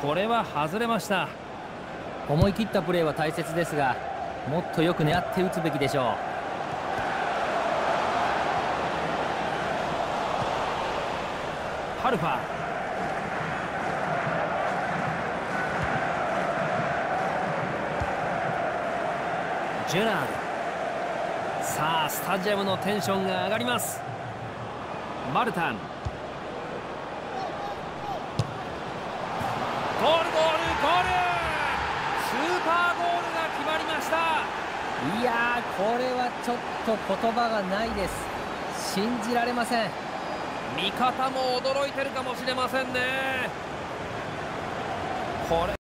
これは外れました。思い切ったプレーは大切ですがもっとよく狙って打つべきでしょう。ハルファジェラード。さあスタジアムのテンションが上がります。マルタン。ゴールゴールゴール。スーパーゴールが決まりました。いやーこれはちょっと言葉がないです。信じられません。味方も驚いてるかもしれませんね。これ